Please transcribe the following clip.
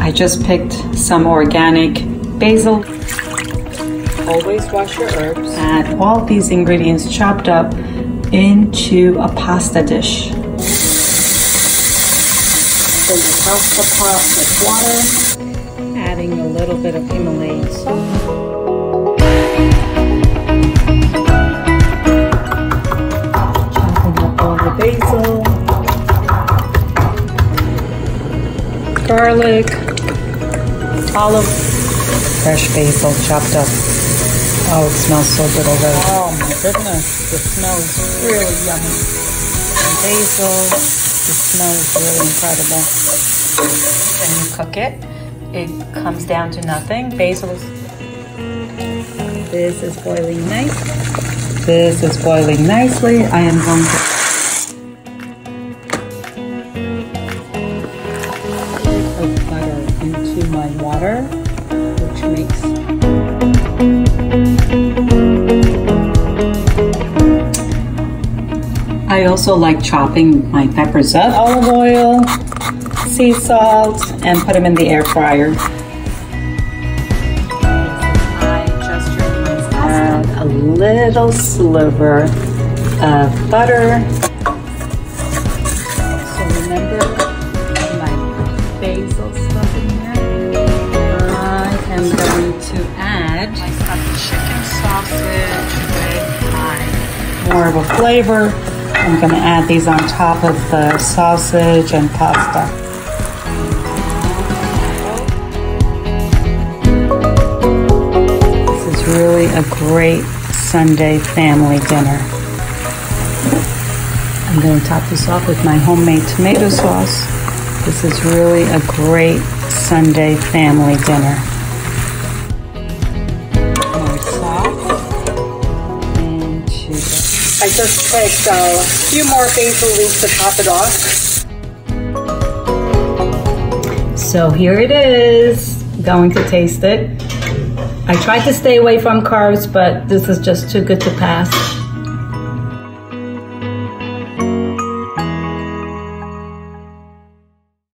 I just picked some organic basil. Always wash your herbs. Add all these ingredients chopped up into a pasta dish. Fill the pasta pot with water, adding a little bit of Himalayan salt. Basil, garlic, olive, fresh basil chopped up. Oh, it smells so good already. Oh my goodness, the smell is really yummy. And basil, smell is really incredible. When you cook it, it comes down to nothing. Basil. This is boiling nice. This is boiling nicely. I am going to put butter into my water, which makes I also like chopping my peppers up. Olive oil, sea salt, and put them in the air fryer. I just add a little sliver of butter. So remember my basil stuff in here. I am going to add some chicken sausage with my more of a flavor. I'm going to add these on top of the sausage and pasta. Really a great Sunday family dinner. I'm going to top this off with my homemade tomato sauce. This is really a great Sunday family dinner. More into the I just picked a uh, few more basil leaves to top it off. So here it is. Going to taste it. I tried to stay away from carbs, but this is just too good to pass.